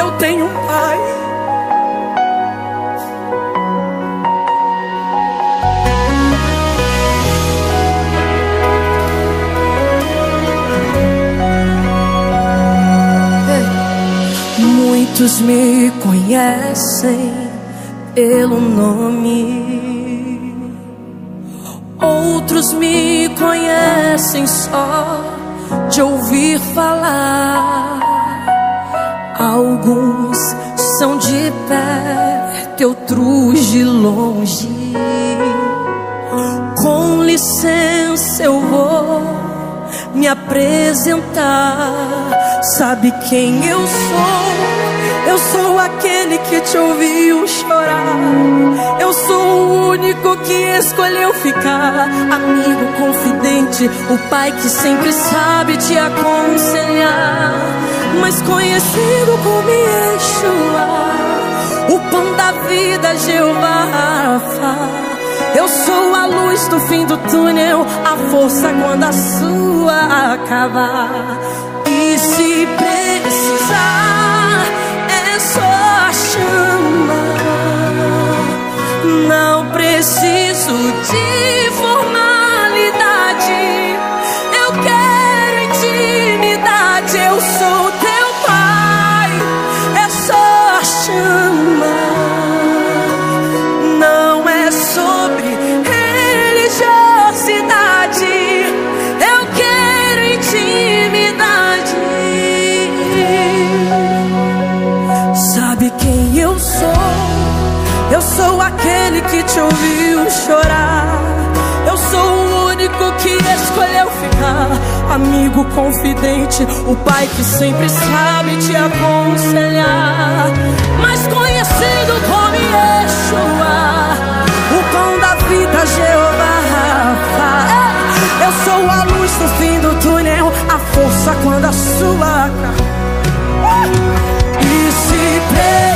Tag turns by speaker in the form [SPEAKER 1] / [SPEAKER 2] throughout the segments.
[SPEAKER 1] eu tenho um pai. Muitos me conhecem pelo nome, outros me conhecem só de ouvir falar. Alguns são de perto, outros de longe. Com licença, eu vou me apresentar. Sabe quem eu sou? Eu sou aquele que te ouviu chorar. Eu sou o único que escolheu ficar. Amigo confidente, o pai que sempre sabe te aconselhar. Mas conhecido como Yeshua, o pão da vida, Jeová. Eu sou a luz do fim do túnel, a força quando a sua acabar. Te ouviu chorar. Eu sou o único que escolheu ficar. Amigo confidente, o pai que sempre sabe te aconselhar. Mais conhecido como Yeshua, o pão da vida, Jeová. Eu sou a luz do fim do túnel, a força quando a sua. E se precisar,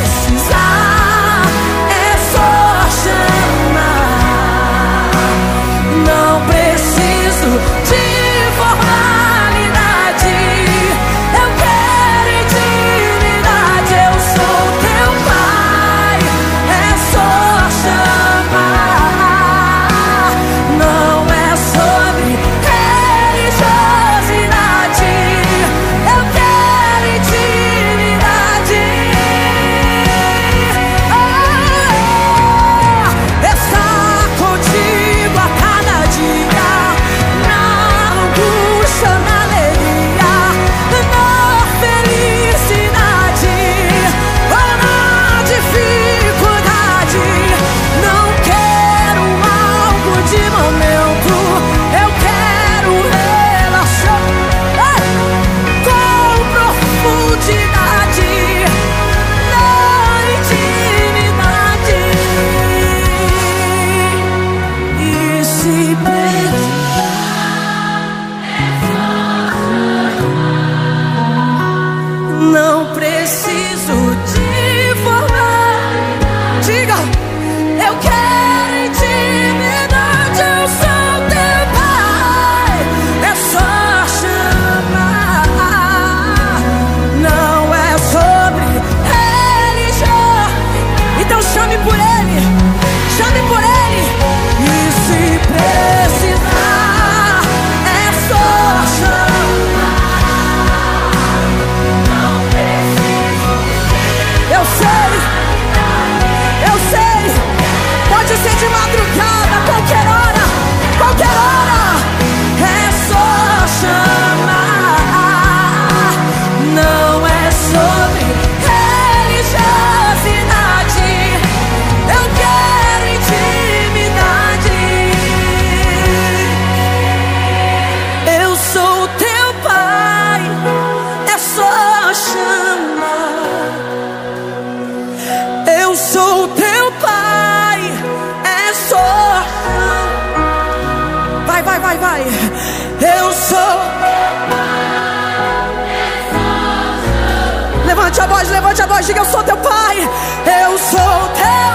[SPEAKER 1] Levante a voz, levante a voz, e diga: Eu sou teu pai. Eu sou teu.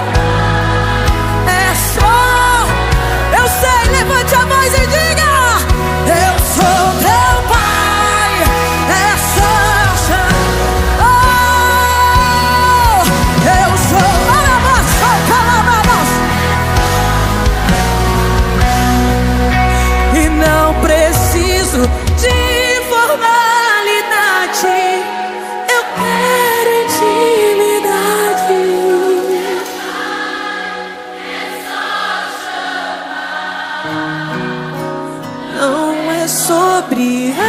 [SPEAKER 1] É só. Eu sei, levante a voz e diga: Eu sou teu pai. É só. Eu oh, sou. Calabas, calabas. E não preciso sempre.